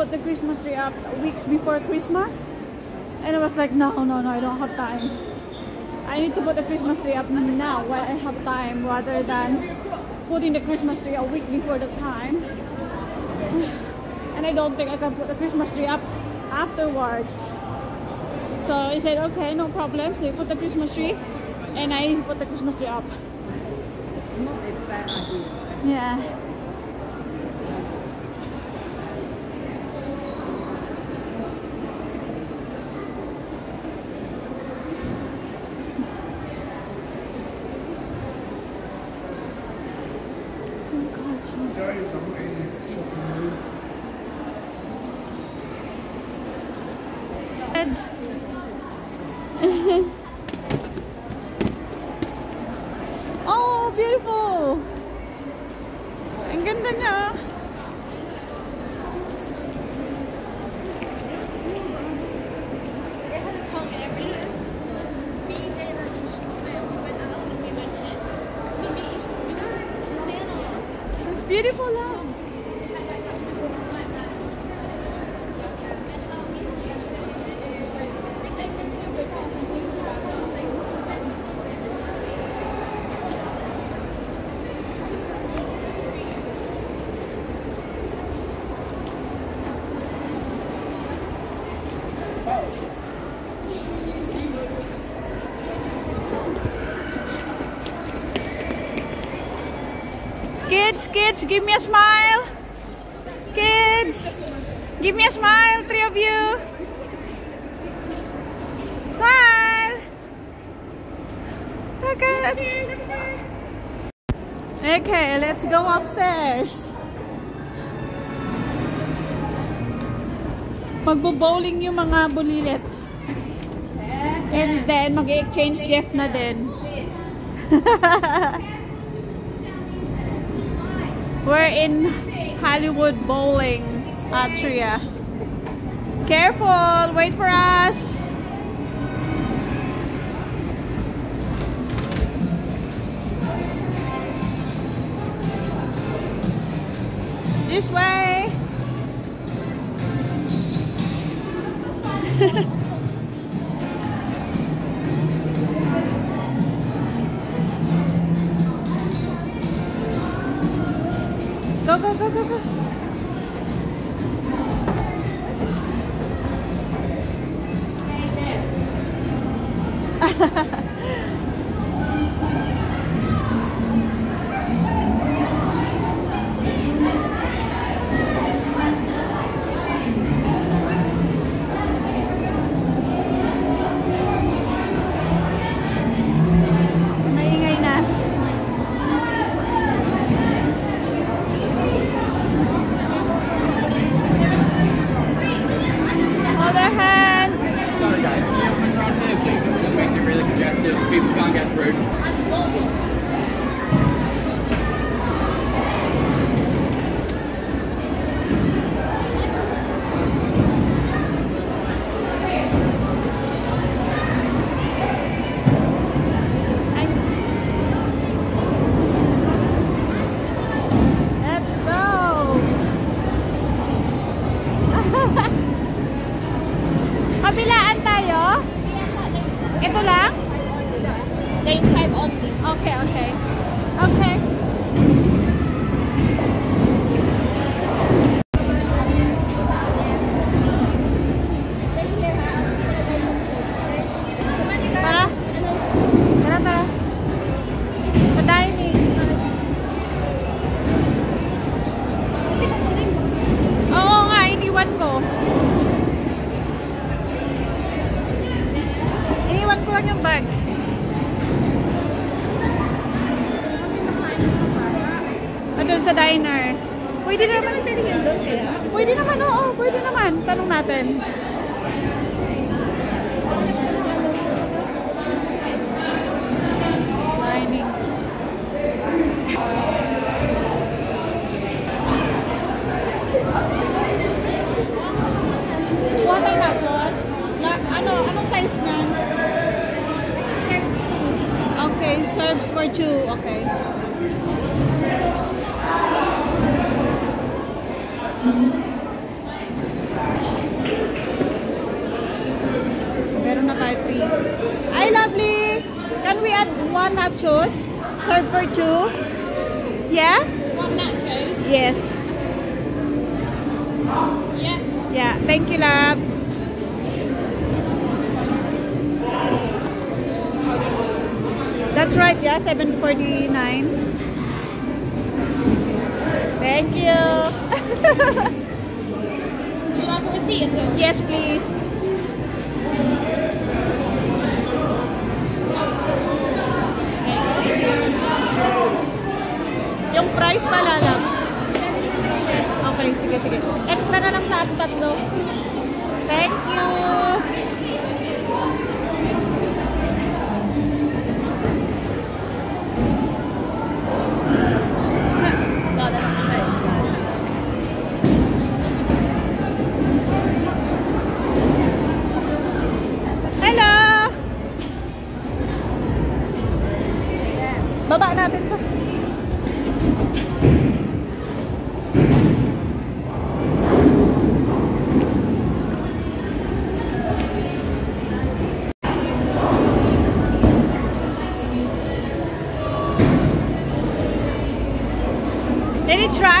put the Christmas tree up weeks before Christmas. And I was like, no, no, no, I don't have time. I need to put the Christmas tree up now while I have time rather than putting the Christmas tree a week before the time. And I don't think I can put the Christmas tree up afterwards. So I said, okay, no problem. So we put the Christmas tree and I put the Christmas tree up. It's not a bad idea. Yeah. Good. Kids, give me a smile. Kids, give me a smile, three of you. Smile. Okay, let's. Okay, let's go upstairs. Magbo-bowling yung mga bulilets. And then, mag-exchange gift na din. We're in Hollywood Bowling, Atria. Careful, wait for us. This way. Yeah? One nachos. Yes. Yeah. Yeah, thank you, love. That's right, yeah, 749. Thank you. you have a receipt at all? Yes, please. Yung price pala lang. Okay, sige, sige. Extra na lang sa atin tatlo. very try?